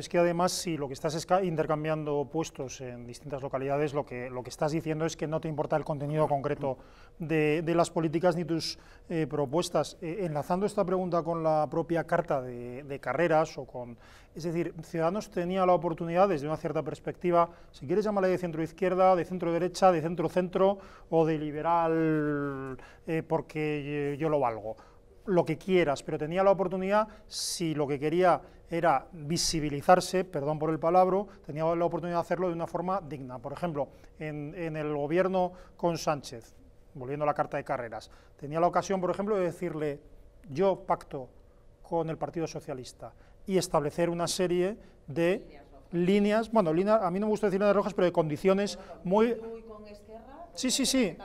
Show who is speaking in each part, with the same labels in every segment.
Speaker 1: Es que además, si lo que estás es ca- intercambiando puestos en distintas localidades, lo que, lo que estás diciendo es que no te importa el contenido concreto de, de las políticas ni tus eh, propuestas. Eh, enlazando esta pregunta con la propia carta de, carreras, o con, es decir, Ciudadanos tenía la oportunidad, desde una cierta perspectiva, si quieres llamarle de centro-izquierda, de centro-derecha, de centro-centro o de liberal, eh, porque yo lo valgo lo que quieras, pero tenía la oportunidad, si lo que quería era visibilizarse, perdón por el palabra, tenía la oportunidad de hacerlo de una forma digna. Por ejemplo, en, en el gobierno con Sánchez, volviendo a la carta de carreras, tenía la ocasión, por ejemplo, de decirle, yo pacto con el Partido Socialista y establecer una serie de líneas, bueno, líneas, a mí no me gusta decir líneas rojas, pero de condiciones muy...
Speaker 2: Tú y con Esquerra,
Speaker 1: Sí, sí, sí.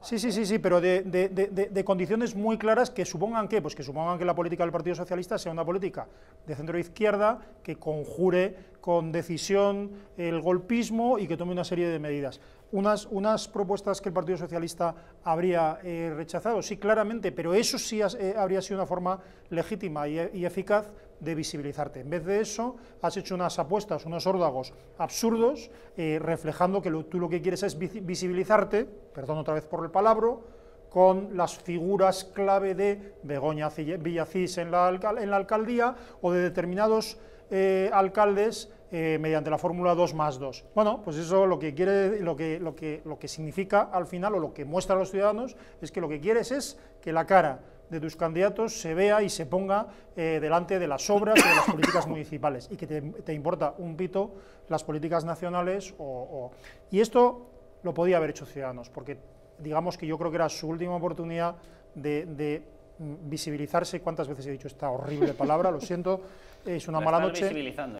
Speaker 1: Sí, sí, sí, sí, pero de- de- de- de condiciones muy claras que supongan que, pues que supongan que la política del Partido Socialista sea una política de centro izquierda que conjure con decisión el golpismo y que tome una serie de medidas. Unas, unas propuestas que el Partido Socialista habría eh, rechazado, sí, claramente, pero eso sí eh, habría sido una forma legítima y, eficaz de visibilizarte. En vez de eso, has hecho unas apuestas, unos órdagos absurdos, eh, reflejando que tú lo que quieres es visi- visibilizarte, perdón otra vez por el palabra, con las figuras clave de Begoña Villacís en la, en la alcaldía o de determinados eh, alcaldes eh, mediante la fórmula 2 más 2. Bueno, pues eso lo que quiere, lo que, lo, que, lo que significa al final o lo que muestra a los ciudadanos es que lo que quieres es que la cara de tus candidatos se vea y se ponga eh, delante de las obras y de las políticas municipales y que te, te importa un pito las políticas nacionales o, o- y esto lo podía haber hecho Ciudadanos porque digamos que yo creo que era su última oportunidad de, de, visibilizarse. Cuántas veces he dicho esta horrible palabra lo siento es una
Speaker 3: La
Speaker 1: mala noche.
Speaker 3: visibilizando.